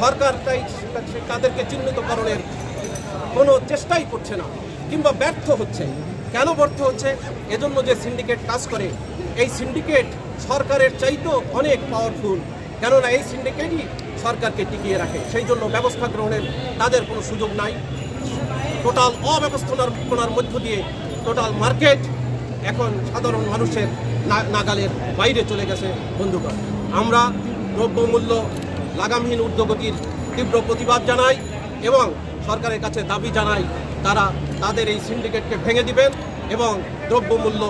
সরকার তাই তাদেরকে চিহ্নিতকরণের কোনো চেষ্টাই করছে না, কিংবা ব্যর্থ হচ্ছে। কেন ব্যর্থ হচ্ছে? এজন্য যে সিন্ডিকেট কাজ করে, এই সিন্ডিকেট সরকারের চাইতেও অনেক পাওয়ারফুল কেননা এই সিন্ডিকেটই সরকারকে টিকিয়ে রাখে। সেই জন্য ব্যবস্থা গ্রহণের তাদের কোনো সুযোগ নাই। টোটাল অব্যবস্থাপনার মধ্য দিয়ে টোটাল মার্কেট এখন সাধারণ মানুষের নাগালের বাইরে চলে গেছে বন্ধুগণ। আমরা দ্রব্যমূল্য লাগামহীন ঊর্ধ্বগতির তীব্র প্রতিবাদ জানাই এবং সরকারের কাছে দাবি জানাই, তারা তাদের এই সিন্ডিকেটকে ভেঙে দিবেন এবং দ্রব্যমূল্য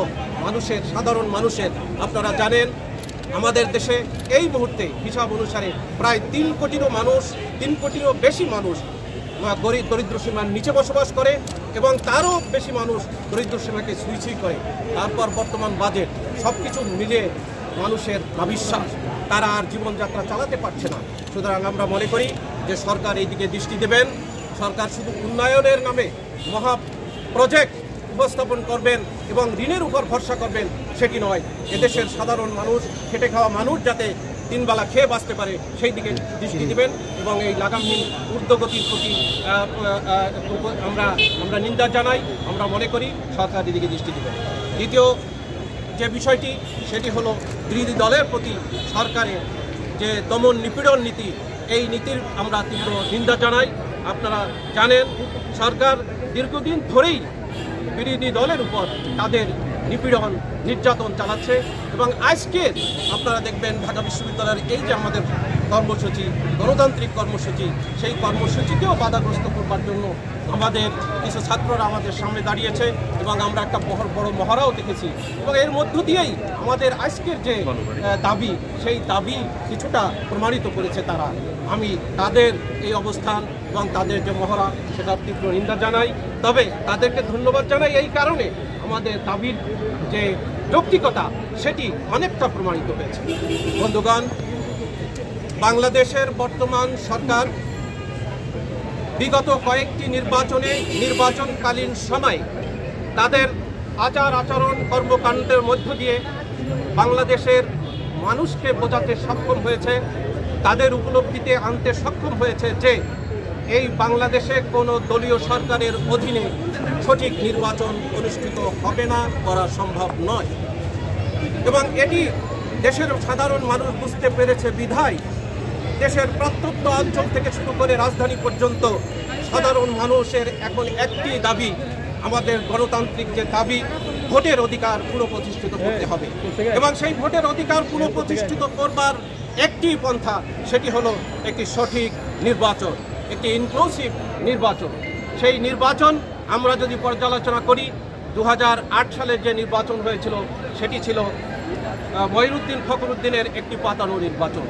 মানুষের, সাধারণ মানুষের, আপনারা জানেন, আমাদের দেশে এই মুহূর্তে হিসাব অনুসারে প্রায় তিন কোটিরও মানুষ, তিন কোটিরও বেশি মানুষ গরিব, দরিদ্র সীমার নিচে বসবাস করে এবং তারও বেশি মানুষ দরিদ্র সীমাকে ছুঁই করে। তারপর বর্তমান বাজেট সব কিছু মিলে মানুষের অবিশ্বাস তারা আর জীবনযাত্রা চালাতে পারছে না। সুতরাং আমরা মনে করি যে সরকার এই দিকে দৃষ্টি দেবেন। সরকার শুধু উন্নয়নের নামে মহা প্রজেক্ট উপস্থাপন করবেন এবং ঋণের উপর ভরসা করবেন, সেটি নয়। এদেশের সাধারণ মানুষ, খেটে খাওয়া মানুষ যাতে তিনবেলা খেয়ে বাঁচতে পারে সেই দিকে দৃষ্টি দেবেন এবং এই লাগামহীন ঊর্ধ্বগতির প্রতি আমরা আমরা নিন্দা জানাই। আমরা মনে করি সরকার এদিকে দৃষ্টি দেবেন। দ্বিতীয় যে বিষয়টি, সেটি হলো বিরোধী দলের প্রতি সরকারের যে দমন নিপীড়ন নীতি, এই নীতির আমরা তীব্র নিন্দা জানাই। আপনারা জানেন, সরকার দীর্ঘদিন ধরেই বিরোধী দলের উপর তাদের নিপীড়ন নির্যাতন চালাচ্ছে এবং আজকের আপনারা দেখবেন ঢাকা বিশ্ববিদ্যালয়ের এই যে আমাদের কর্মসূচি, গণতান্ত্রিক কর্মসূচি, সেই কর্মসূচিকেও বাধাগ্রস্ত করবার জন্য আমাদের কিছু ছাত্ররা আমাদের সামনে দাঁড়িয়েছে এবং আমরা একটা বড় বড় মহড়াও দেখেছি। এবং এর মধ্য দিয়েই আমাদের আজকের যে দাবি, সেই দাবি কিছুটা প্রমাণিত করেছে তারা। আমি তাদের এই অবস্থান এবং তাদের যে মহড়া, সেটার তীব্র নিন্দা জানাই। তবে তাদেরকে ধন্যবাদ জানাই এই কারণে আমাদের দাবির যে যৌক্তিকতা, সেটি অনেকটা প্রমাণিত হয়েছে। বন্ধুগণ বাংলাদেশের বর্তমান সরকার বিগত কয়েকটি নির্বাচনে নির্বাচনকালীন সময় তাদের আচার আচরণ কর্মকাণ্ডের মধ্য দিয়ে বাংলাদেশের মানুষকে বোঝাতে সক্ষম হয়েছে, তাদের উপলব্ধিতে আনতে সক্ষম হয়েছে যে এই বাংলাদেশে কোনো দলীয় সরকারের অধীনে সঠিক নির্বাচন অনুষ্ঠিত হবে না, করা সম্ভব নয়। এবং এটি দেশের সাধারণ মানুষ বুঝতে পেরেছে বিধায় দেশের প্রত্যন্ত অঞ্চল থেকে শুরু করে রাজধানী পর্যন্ত সাধারণ মানুষের এখন একটি দাবি আমাদের গণতান্ত্রিক যে দাবি ভোটের অধিকার পুনঃপ্রতিষ্ঠিত করতে হবে। এবং সেই ভোটের অধিকার পুনঃপ্রতিষ্ঠিত করবার একটি পন্থা সেটি হলো একটি সঠিক নির্বাচন একটি ইনক্লুসিভ নির্বাচন। সেই নির্বাচন আমরা যদি পর্যালোচনা করি দু সালের যে নির্বাচন হয়েছিল সেটি ছিল আহ, মঈনুদ্দিন ফখরুদ্দিনের একটি পাতানো নির্বাচন।